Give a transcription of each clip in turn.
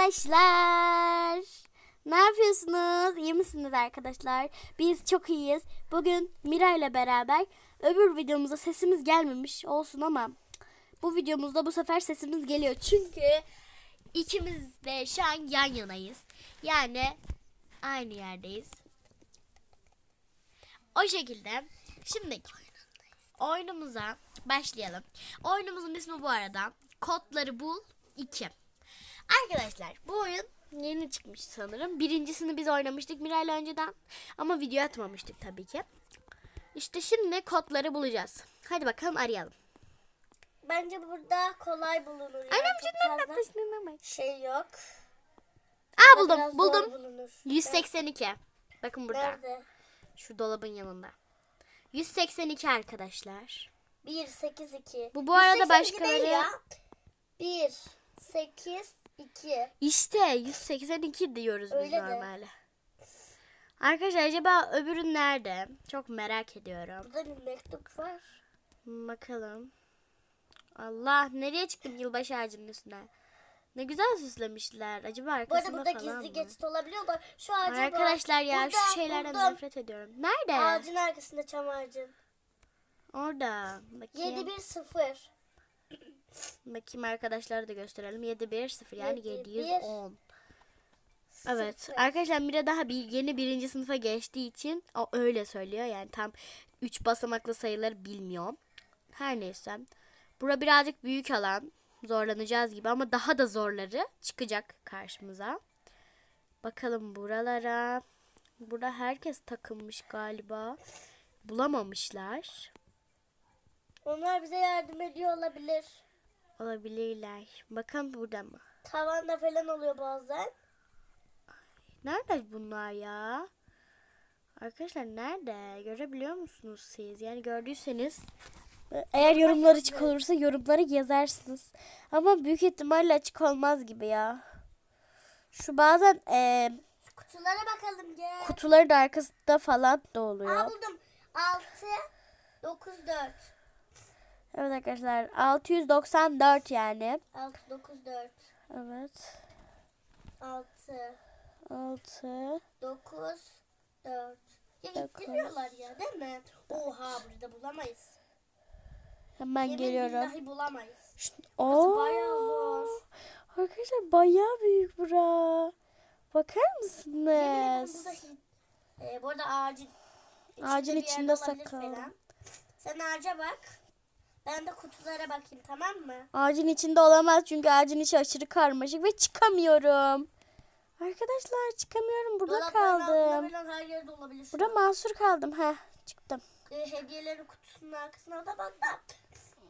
arkadaşlar. Ne yapıyorsunuz? İyi misiniz arkadaşlar? Biz çok iyiyiz. Bugün Mira ile beraber öbür videomuzda sesimiz gelmemiş olsun ama bu videomuzda bu sefer sesimiz geliyor. Çünkü ikimiz de şu an yan yanayız. Yani aynı yerdeyiz. O şekilde şimdi oyunumuza başlayalım. Oyunumuzun ismi bu arada Kodları Bul 2. Arkadaşlar bu oyun yeni çıkmış sanırım. Birincisini biz oynamıştık Miray'la önceden. Ama video atmamıştık tabii ki. İşte şimdi kodları bulacağız. Hadi bakalım arayalım. Bence burada kolay bulunur. Yani Annem çok cidden fazla tatlısın Şey yok. Aa buldum buldum. bulunur. 182. Bakın burada. Nerede? Şu dolabın yanında. 182 arkadaşlar. 1, 8, 2. Bu bu arada 182 başkaları- değil ya. 1, 8, 2. İşte 182 diyoruz biz Öyle de. normalde. Arkadaşlar acaba öbürü nerede? Çok merak ediyorum. Burada bir mektup var. Bakalım. Allah nereye çıktım yılbaşı ağacının üstüne? Ne güzel süslemişler. Acaba Bu arada arkasında burada falan gizli mı? geçit olabiliyor da şu ağaca bak. Arkadaşlar ya Burada, şu şeylerden burada. nefret ediyorum. Nerede? Ağacın arkasında çam ağacın. Orada. Bakayım. 7, 1, 0. Bakayım arkadaşlara da gösterelim. 710 yani Yedi, 710. Evet. Arkadaşlar Mira daha bir yeni birinci sınıfa geçtiği için o öyle söylüyor. Yani tam 3 basamaklı sayıları bilmiyor. Her neyse. Bura birazcık büyük alan. Zorlanacağız gibi ama daha da zorları çıkacak karşımıza. Bakalım buralara. Burada herkes takılmış galiba. Bulamamışlar. Onlar bize yardım ediyor olabilir. Olabilirler. Bakalım burada mı? Tavanda falan oluyor bazen. Nerede bunlar ya? Arkadaşlar nerede? Görebiliyor musunuz siz? Yani gördüyseniz eğer yorumlar açık olursa yorumları yazarsınız. Ama büyük ihtimalle açık olmaz gibi ya. Şu bazen e, Kutulara bakalım gel. kutuların arkasında falan da Aa oluyor. buldum. 6, 9, 4. Evet arkadaşlar 694 yani. 6, 9, 4. Evet. 6, 6 9, 4. Ya gittiriyorlar ya değil mi? Oha burada bulamayız. hemen Yemin geliyorum. billahi bulamayız. Oo. bayağı zor. Arkadaşlar bayağı büyük bura. Bakar Yemin mısınız? burada hi- e, bu arada ağacın içinde Ağacın içinde olabilir sakal. falan. Sen ağaca bak. Ben de kutulara bakayım tamam mı? Ağacın içinde olamaz çünkü ağacın içi aşırı karmaşık ve çıkamıyorum. Arkadaşlar çıkamıyorum. Burada Dolapların kaldım. her yerde olabilir. Burada mahsur kaldım. Heh çıktım. E, hediyelerin kutusunun arkasına da bak da.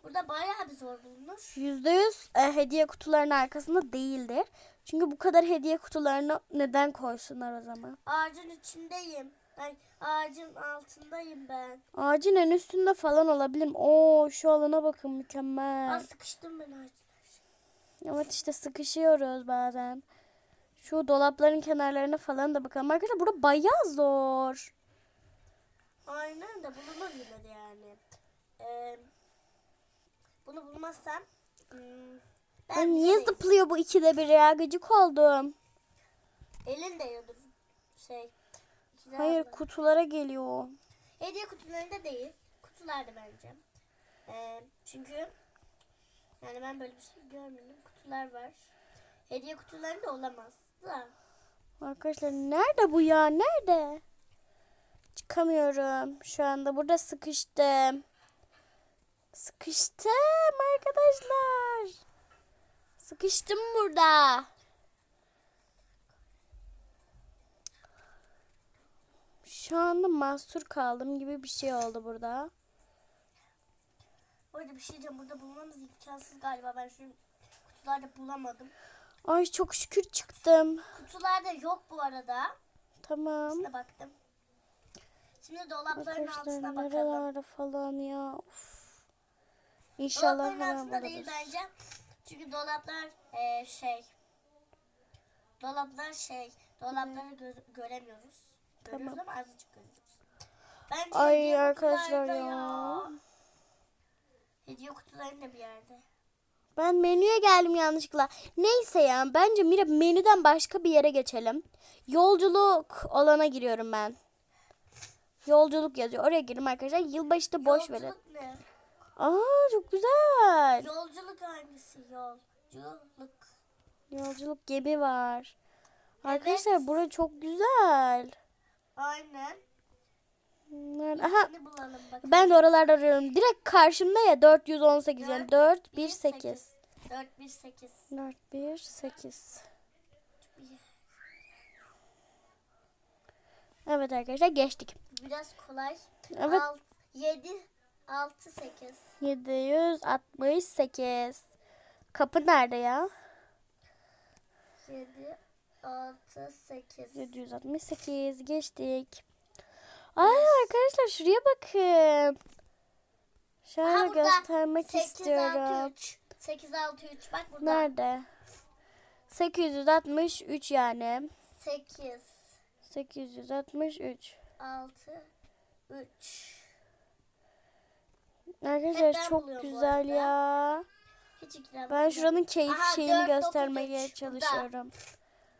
Burada bayağı bir zor bulunur. Yüzde yüz e, hediye kutularının arkasında değildir. Çünkü bu kadar hediye kutularını neden koysunlar o zaman? Ağacın içindeyim. Ay, ağacın altındayım ben. Ağacın en üstünde falan olabilir mi? Oo şu alana bakın mükemmel. Aa, sıkıştım ben ağacın. Evet işte sıkışıyoruz bazen. Şu dolapların kenarlarına falan da bakalım. Arkadaşlar burada bayağı zor. Aynen de bulunur yine de yani. Ee, bunu bulmazsam hmm, ben Ay, niye zıplıyor bu ikide bir ya? Gıcık oldum. Elin değiyordur. Şey. İkide Hayır abla. kutulara geliyor. Hediye kutularında değil. Kutularda bence. Ee, çünkü yani ben böyle bir şey görmedim. Kutular var. Hediye kutularında olamaz da. Arkadaşlar nerede bu ya? Nerede? Çıkamıyorum. Şu anda burada sıkıştım. Sıkıştım arkadaşlar. Sıkıştım burada. Şu anda mahsur kaldım gibi bir şey oldu burada. Orada bir şey diyeceğim. Burada bulmamız imkansız galiba. Ben şu kutularda bulamadım. Ay çok şükür çıktım. Kutularda yok bu arada. Tamam. Size baktım. Şimdi dolapların Arkadaşlar altına bakalım. falan ya. Of. İnşallah Dolapların hemen altında değil buluruz. bence. Çünkü dolaplar eee, şey. Dolaplar şey. Dolapları gö- göremiyoruz. Görüyoruz ama azıcık görüyoruz. Bence Ay arkadaşlar ya. Hediye kutularında bir yerde. Ben menüye geldim yanlışlıkla. Neyse ya bence Mira menüden başka bir yere geçelim. Yolculuk olana giriyorum ben. Yolculuk yazıyor. Oraya girelim arkadaşlar. Yılbaşı da boş verin. Yolculuk ne? Aa çok güzel. Yolculuk hangisi? Yolculuk. Yolculuk gemi var. Arkadaşlar bura çok güzel. Aynen. Aha bulalım ben de oralarda arıyorum. Direkt karşımda ya 418 yani 4 1 Bir 8. 4 1 8. 4 1 8. Evet arkadaşlar geçtik. Biraz kolay. Evet. 7 6 8. 768. Kapı nerede ya? 7 6 8. 768 geçtik. Ay arkadaşlar şuraya bakın. Şöyle Aha, burada. göstermek 8 istiyorum. 6 3. 8 6 3. Bak burada. Nerede? 863 yani. 8 863. 6 3. Arkadaşlar Hep çok güzel ya. Hiç Ben şuranın keyif Aha, şeyini 4, 9, göstermeye 3. çalışıyorum.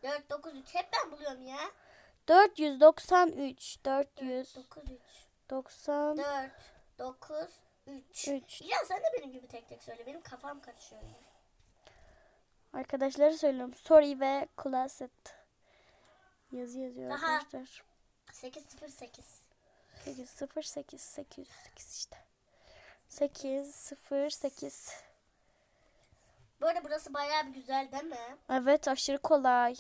4 9 3. Hep ben buluyorum ya. 493. 4 9 3. 493. 4 9 3. Ya sen de benim gibi tek tek söyle. Benim kafam karışıyor. ya. Arkadaşlara söylüyorum. Sorry ve closet. Yazı yazıyor Aha. arkadaşlar. 8 0 8. 808 808 işte. 808. Bu arada burası bayağı bir güzel değil mi? Evet aşırı kolay.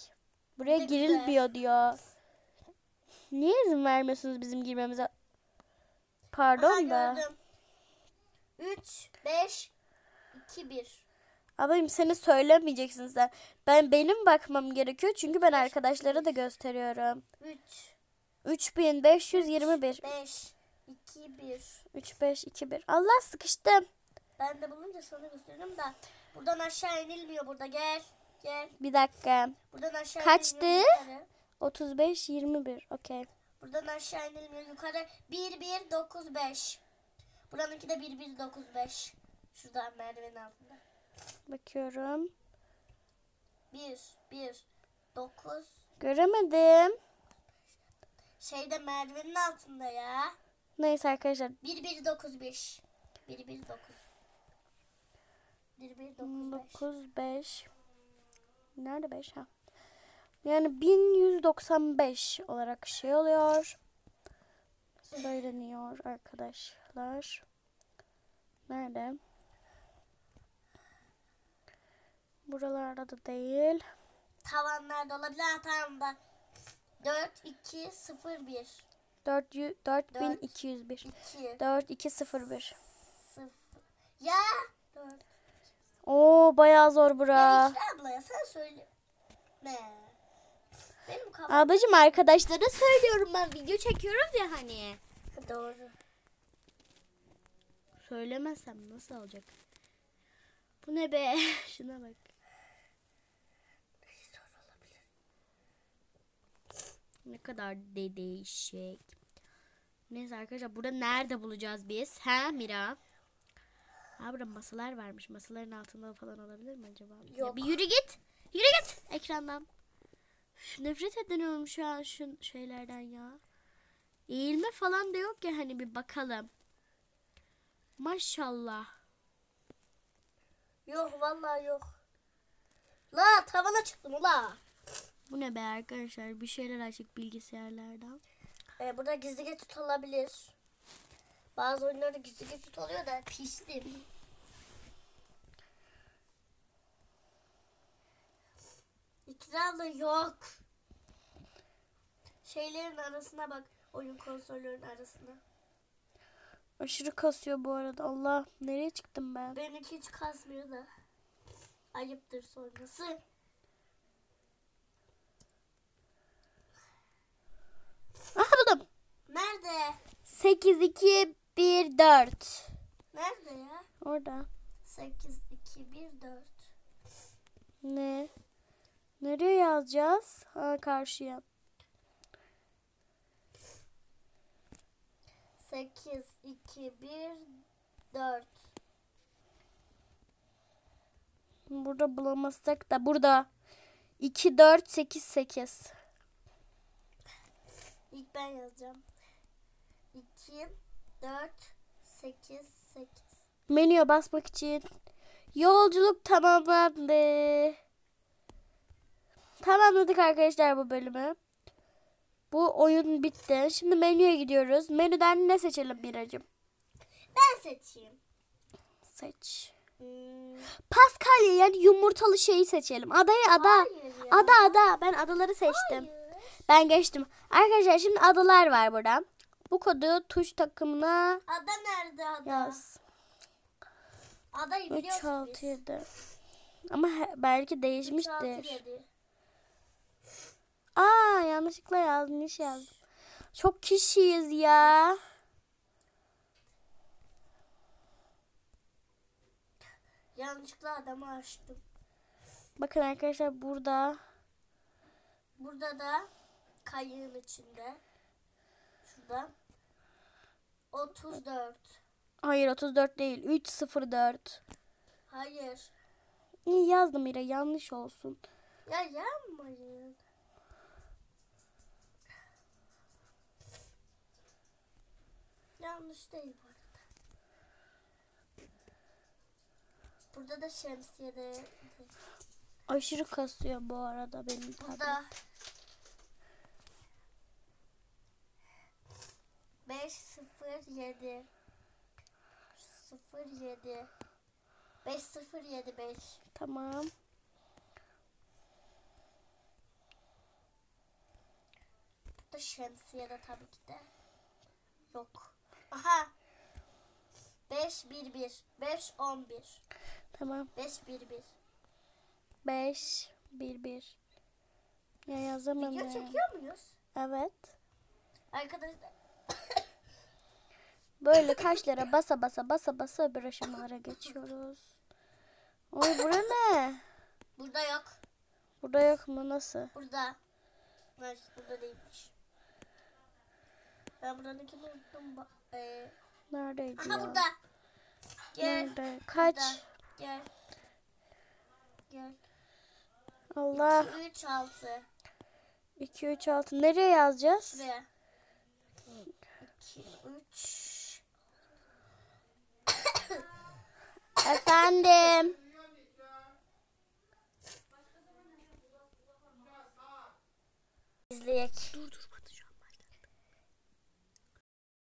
Buraya de güzel. girilmiyor diyor. Niye izin vermiyorsunuz bizim girmemize? Pardon Aha da. gördüm. 3 5 2 1. Abim seni söylemeyeceksiniz de. Ben benim bakmam gerekiyor çünkü ben arkadaşlara da gösteriyorum. 3 3521 5 2 1. 3521. Allah sıkıştım. Ben de bulunca sana gösteriyorum da buradan aşağı inilmiyor burada gel. Gel. Bir dakika. Buradan aşağı Kaçtı? inilmiyor yukarı. 35 21. Okey. Buradan aşağı inilmiyor yukarı. 1 1 9 5. Buranınki de 1 1 9 5. Şurada merdivenin altında. Bakıyorum. 1 1 9 Göremedim. şeyde merdivenin altında ya. Neyse arkadaşlar. 1 1 9 5. 1 1 9. 1 1 9 5. 9 5. Nerede 5 ha? Yani 1195 olarak şey oluyor. Söyleniyor arkadaşlar. Nerede? Buralarda da değil. Tavanlarda olabilir. Ha tamam bak. 4 2 0 1. 400 4201. 2 4201. 0. Ya 4. Oo bayağı zor Ya bura. İkra abla ya sen söyle. Benim kafam Ablacım arkadaşlara söylüyorum ben video çekiyoruz ya hani. doğru. Söylemezsem nasıl olacak? Bu ne be? Şuna bak. Ne kadar de değişik. Neyse arkadaşlar burada nerede bulacağız biz? Ha Mira? Ha burada masalar varmış. Masaların altında falan olabilir mi acaba? Ya Yok. bir yürü git. Yürü git ekrandan. Nefret ediyorum şu an şu şeylerden ya. Eğilme falan da yok ya hani bir bakalım. Maşallah. Yok vallahi yok. La tavana çıktım ula. Bu ne be arkadaşlar? Bir şeyler açık bilgisayarlardan. Ee, burada gizli geçit olabilir. Bazı oyunlarda gizli geçit oluyor da piştim. İkramda yok. Şeylerin arasına bak. Oyun konsollerin arasına. Aşırı kasıyor bu arada. Allah nereye çıktım ben? Benimki hiç kasmıyor da. Ayıptır sonrası. Aha buldum. Nerede? 8 2 1 4. Nerede ya? Orada. 8, 2, 1, 4. Ne? Nereye yazacağız? Ha karşıya. 8, 2, 1, 4. Burada bulamazsak da burada. 2, 4, 8, 8. İlk ben yazacağım. 2, 4, 8, 8. Menüye basmak için. Yolculuk tamamlandı. Tamamladık arkadaşlar bu bölümü. Bu oyun bitti. Şimdi menüye gidiyoruz. Menüden ne seçelim Miracım? Ben seçeyim. Seç. Hmm, Paskalya yani yumurtalı şeyi seçelim. Adayı ada. Ada ada. Ben adaları seçtim. hayır. Ben geçtim. Arkadaşlar şimdi adalar var burada. Bu kodu tuş takımına Ada nerede ada? yaz. Adayı 3, biliyorsun 6, biz. 7. Ama belki 3, 6, değişmiştir. 7. Aa yanlışlıkla yanlış yazdım. Çok kişiyiz ya. Yanlışlıkla adamı açtım. Bakın arkadaşlar burada Burada da kayığın içinde. Şurada. 34. hayır 34 değil 304. Hayır. İyi yazdım yine yanlış olsun. Ya yapmayın. Yanlış değil bu arada. Burada da şemsiyede. Aşırı kasıyor bu arada benim tabletim. Burada. 5 0 7 0 7 5 0 7 5 Tamam. Burada şemsiyede tabii ki de. Yok. Aha. 5 1 1 5 11 Tamam. 5 1 1 5 1 1. Ya yazamadım. Video çekiyor muyuz? Evet. Arkadaşlar Böyle kaşlara basa basa basa basa öbür aşamalara geçiyoruz. Oy bura ne? burada yok. Burada yok mu? Nasıl? Burada. Burada değilmiş. Ben buradakini unuttum. Ee, Neredeydi aha ya? burada. Gel. Nerede? Kaç? Burada. Gel. Gel. Allah. 3 6 2 3 6. Nereye yazacağız? şuraya. 2 3 Efendim. İzleyek. Dur dur.